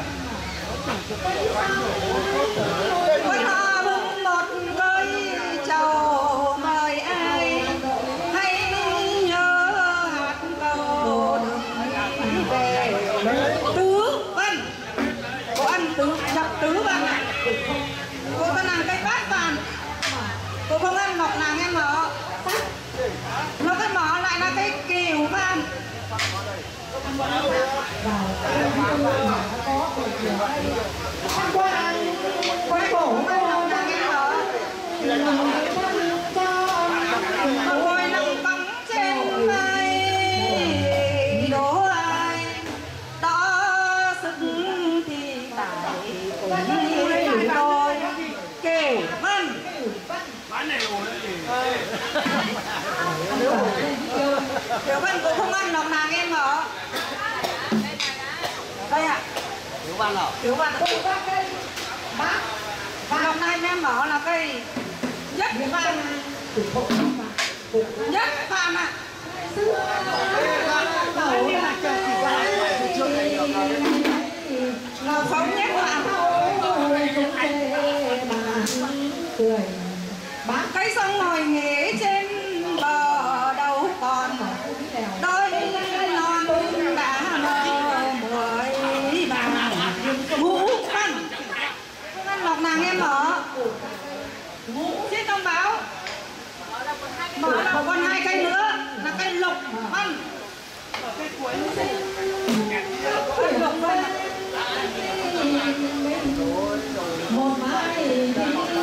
quay cổ cô nàng em mở Ngồi Kiểu văn cũng không ăn lòng nàng em mở Đây ạ Kiểu văn à? Kiểu văn Bác Và lòng nàng em mở là cây Nhất văn Nhất văn ạ Là phóng nhất văn Cây sông ngồi nghỉ trên bờ đầu còn đôi non đã nở mười bà ngũ văn văn lộc nàng em mở xin thông báo mở là còn hai cây nữa là cây lục văn cây lục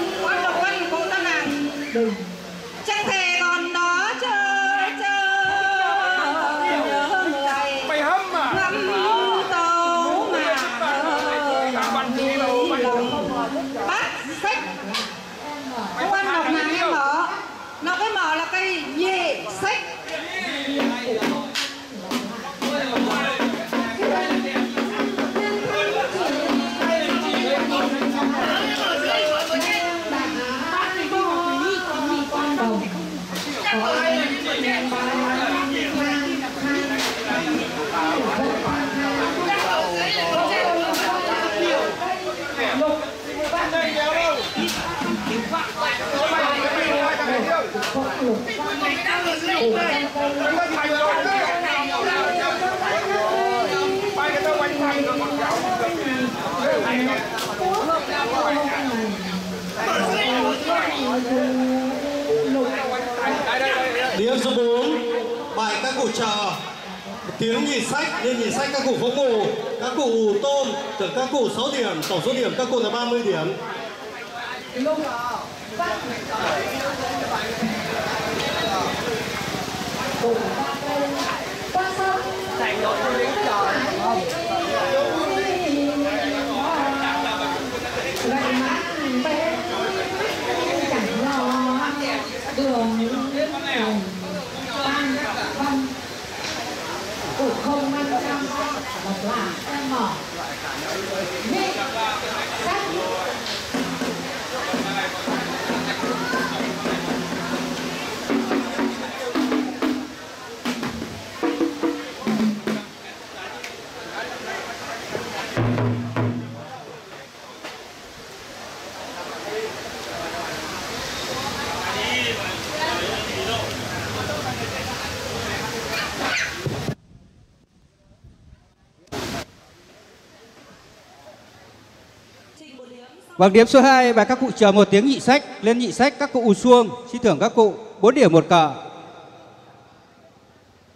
Điểm số 4 bài các cụ trò. Tiếng nhị sách nên nhị sách các cụ phố mù các cụ tôm, tưởng các cụ 6 điểm, tổng số điểm các cụ là 30 điểm. Lục văn cụ ra cây qua sông chạy đội đến trời gậy mắt bên chẳng lo đường đường văn văn cụ không ăn trăm một là em mở. Nhị Vâng, điểm số 2 và các cụ chờ một tiếng nhị sách. Lên nhị sách các cụ ù xuông. Xin thưởng các cụ 4 điểm một cờ.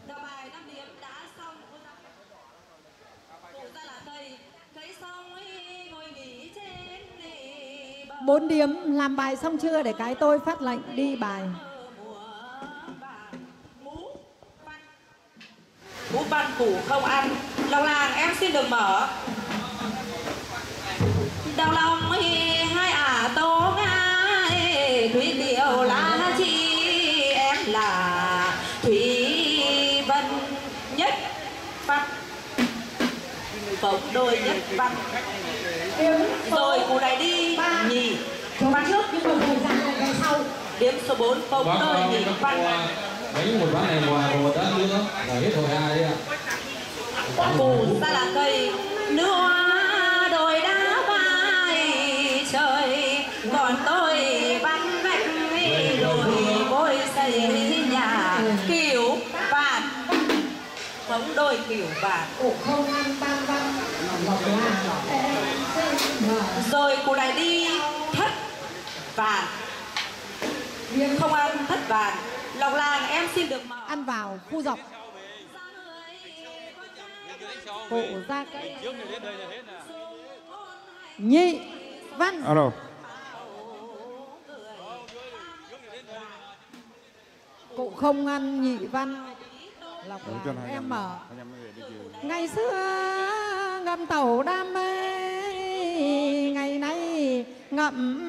Đầu bài 5 điểm đã xong cô giáo. Cụ ra là cây, cây xong ấy ngồi nghỉ trên nề bờ bốn điểm làm bài xong chưa để cái tôi phát lệnh đi bài Bút văn củ không ăn Lòng làng em xin được mở Đầu lòng ấy hai ả tố ngai Thủy tiểu lá chi em là Thủy Vân nhất văn. Cộng đôi nhất văn. Rồi cụ này đi nhì Chống trước nhưng mà thời gian này ngày sau. Điểm số 4 cộng đôi nhì văn. Đánh một ván này ngoài một ván nữa. Là hết hồi hai đấy ạ. Cụ ra là cây Nước đôi kiểu vạn cụ. Không ăn tam văn Rồi cụ lại đi thất viên Không ăn thất vạn Lòng làng em xin được mở. Ăn vào khu dọc. Cụ ra cây nhị văn. Alo. Cụ không ăn nhị văn Đúng là em mở. ngày xưa ngậm tàu đam mê ngày nay ngậm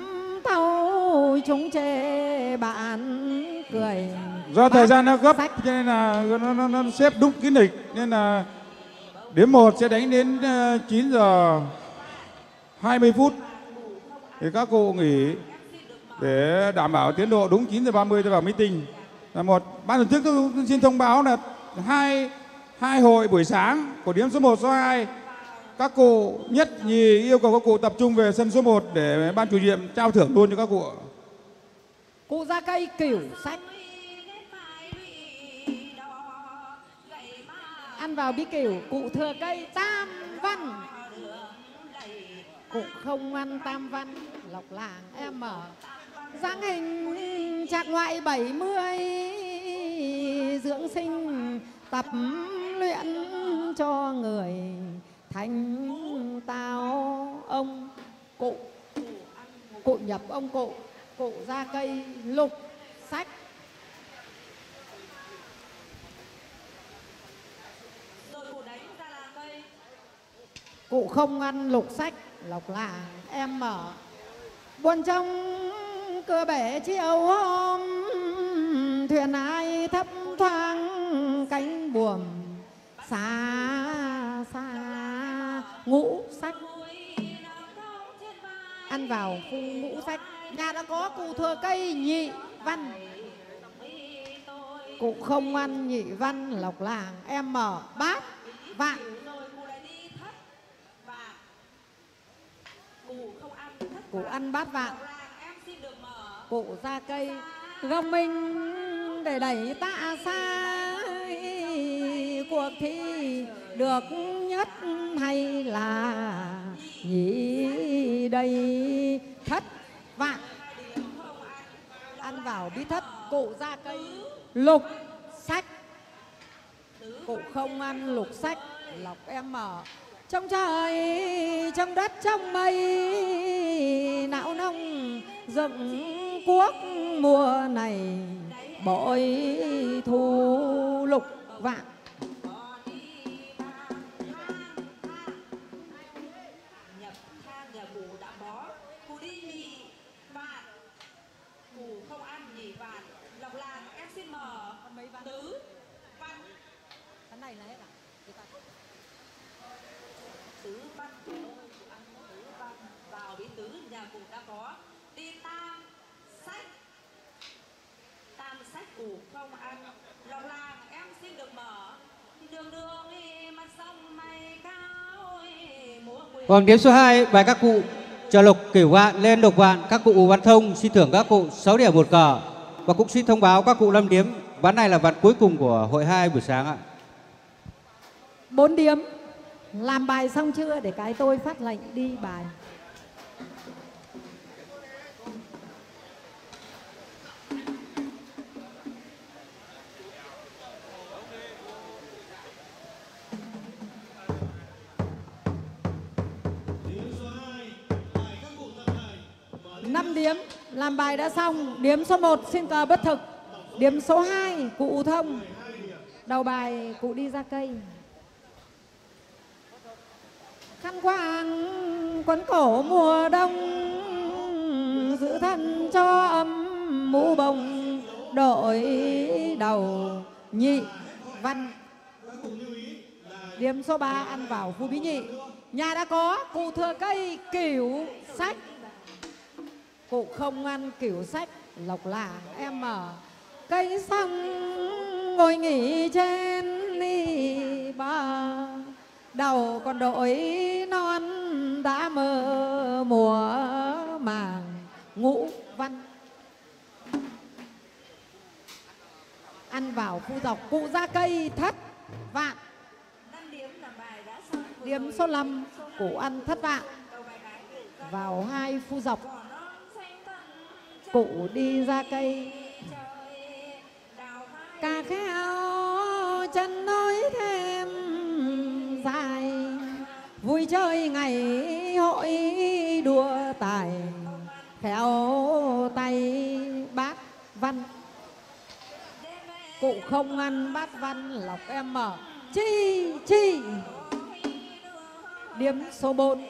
tàu chúng chê bạn cười. Do thời gian nó gấp sách. cho nên là nó, nó, nó xếp đúng kín lịch nên là điểm một sẽ đánh đến ờ, 9 giờ 20 phút. Thì các cụ nghỉ để đảm bảo tiến độ đúng 9 giờ 30 tôi vào meeting. Là một ban tổ chức tôi xin thông báo là hai hai hội buổi sáng của điểm số 1 số 2 các cụ nhất nhì yêu cầu các cụ tập trung về sân số 1 để ban chủ nhiệm trao thưởng luôn cho các cụ cụ ra cây kiểu sách. Ăn vào bí kiểu cụ thừa cây tam văn. Cụ không ăn tam văn, lộc làng em mở dáng hình trạng ngoại 70 dưỡng sinh tập luyện cho người thành tao ông cụ. Cụ nhập ông cụ cụ ra cây lục sách. Cụ cụ không ăn lục sách, lộc là em mở buồn trong cửa bể chiều hôm thuyền ai thấp thoáng cánh buồm. Xa xa, ngũ sách. Ăn vào khu ngũ sách. Nhà đã có cụ thừa cây nhị văn. Cụ không ăn nhị văn, lộc làng em mở bát vạn. Cụ ăn bát vạn làng em xin được mở cụ ra cây gông minh để đẩy tạ xa cuộc thi được nhất hay là nhỉ đây? Thất vạn. Ăn vào bí thất, cụ ra cây, lục sách. Cụ không ăn lục sách, lọc em mở trong trời, trong đất, trong mây, não nông dựng quốc mùa này, bội thu lục vạn. Cụ không ăn. Lộc làng em xin được mở. Đường đường đi mặt sông mây cao Vâng, điểm số 2 bài các cụ chờ lục cửu vạn lên độc vạn các cụ Văn Thông xin thưởng các cụ 6 điểm một cờ. Và cũng xin thông báo các cụ Lâm Điếm ván này là ván cuối cùng của hội 2 buổi sáng ạ. bốn điểm làm bài xong chưa? Để cái tôi phát lệnh đi bài năm điếm làm bài đã xong. Điếm số 1 xin cờ bất thực. Điếm số 2 cụ thông. Đầu bài, cụ đi ra cây. Khăn quàng, quấn cổ mùa đông, giữ thân cho ấm mũ bông đội đầu nhị văn. Điếm số 3 ăn vào phu bí nhị. Nhà đã có, cụ thừa cây kiểu sách cụ không ăn kiểu sách, lộc làng em mở cây xăng ngồi nghỉ trên đi bờ. Đầu còn đội non đã mơ mùa màng, ngũ văn. Ăn vào phu dọc cụ ra cây thất vạn. Điểm số 5 cụ ăn thất vạn. Vào hai phu dọc cụ đi ra cây. Cà kheo chân nói thêm dài. Vui chơi ngày hội đua tài. Khéo tay bát văn. Cụ không ăn bát văn lọc em mở. Chi chi. Điếm số 4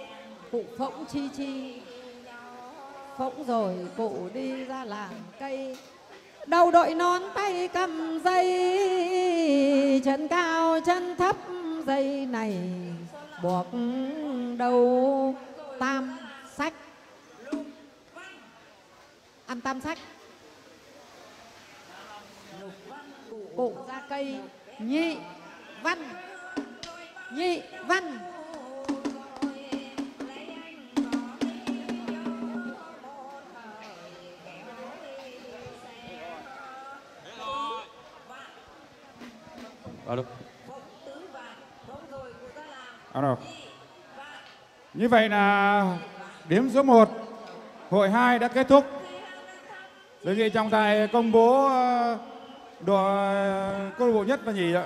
cụ phỗng chi chi phỗng rồi cụ đi ra làng cây. Đầu đội nón tay cầm dây, chân cao chân thấp, dây này buộc đầu tam sách. Ăn tam sách. Cụ ra cây, nhị văn nhị văn. À đâu. Như vậy là điểm số 1 hội 2 đã kết thúc. Đề nghị trọng tài công bố ờ, đội câu lạc bộ nhất và nhì ạ.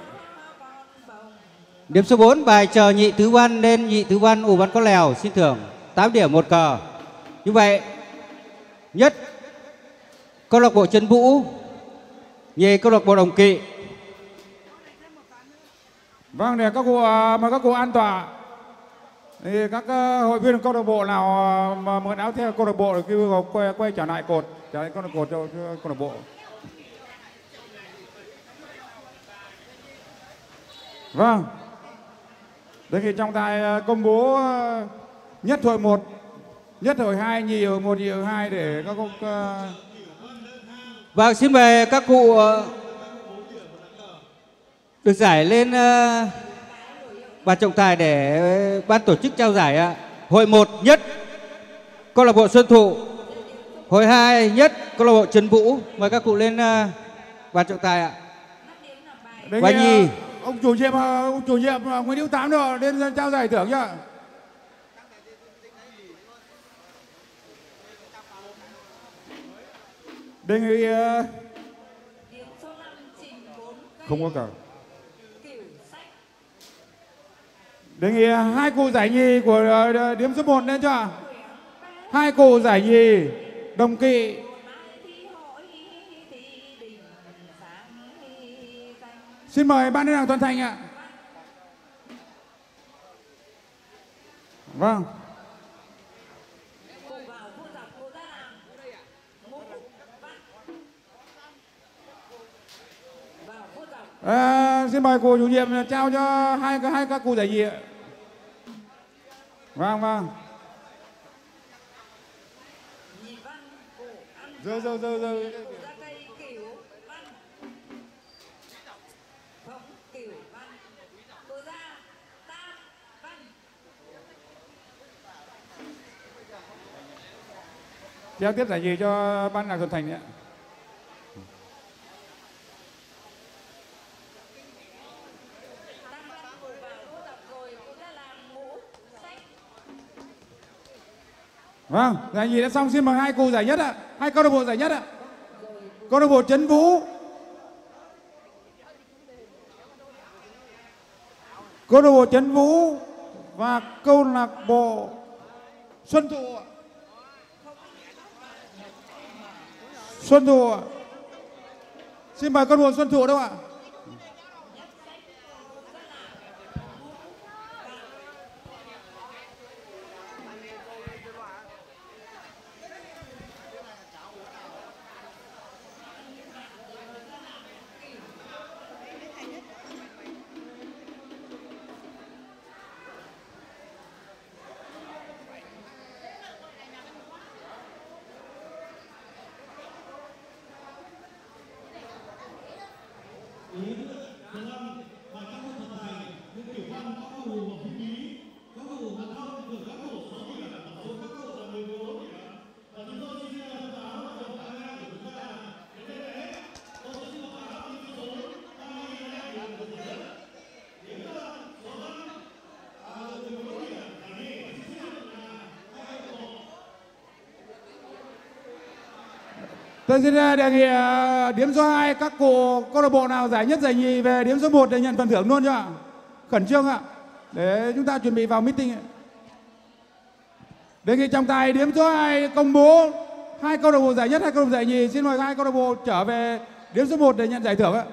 Điểm số 4 bài chờ nhị tứ văn lên nhị tứ văn ủ văn có lèo xin thưởng 8 điểm một cờ. Như vậy nhất câu lạc bộ Trần Vũ nhì câu lạc bộ Đồng Kỵ Vâng, để các cụ à, mời các cụ an tọa. Thì các ờ, hội viên câu lạc bộ nào ờ, mà mượn áo theo câu lạc bộ thì kêu quay, quay trở lại cột, trở lại câu lạc cột cho câu lạc bộ. Vâng. Đề nghị trọng tài ờ, công bố nhất hội 1, nhất hội 2, nhì hội 1, nhì hội 2 để các cụ Vâng, xin mời các cụ ờ, được giải lên ờ, ban trọng tài để ờ, ban tổ chức trao giải ạ. Hội 1 nhất câu lạc bộ Xuân Thụ, Hội hai nhất câu lạc bộ Trần Vũ mời các cụ lên uh, bàn trọng tài ạ. Và nhì. ờ, ông chủ nhiệm ông chủ nhiệm Nguyễn Hữu Tám rồi lên trao giải thưởng cho. Đề nghị ờ, không có cờ. Đề nghị hai cụ giải nhì của ờ, ờ, điểm số 1 lên cho. Hai cụ giải nhì đồng kỵ Xin mời ban liên lạc toàn thành ạ. Vâng. À, xin mời cô chủ nhiệm trao cho hai hai các cụ giải nhì ạ. Vâng vâng. Rồi, rồi, rồi, rồi. Giao tiếp giải gì cho ban nhạc thuận thành ạ. Vâng, giải nhì đã xong xin mời hai cô giải nhất ạ, hai câu lạc bộ giải nhất ạ. Câu lạc bộ Trấn Vũ. Câu lạc bộ Trấn Vũ và câu lạc bộ Xuân Thụ. ạ. Xuân Thụ. ạ. Xin mời câu lạc bộ Xuân Thụ đâu ạ? Tôi xin à, đề nghị à, điểm số 2 các cụ, câu lạc bộ nào giải nhất, giải nhì về điểm số 1 để nhận phần thưởng luôn cho ạ. Khẩn trương ạ. Để chúng ta chuẩn bị vào meeting ạ. Đề nghị trọng tài điểm số 2 công bố hai câu lạc bộ giải nhất, hai câu lạc bộ giải nhì xin mời hai câu lạc bộ trở về điểm số 1 để nhận giải thưởng ạ.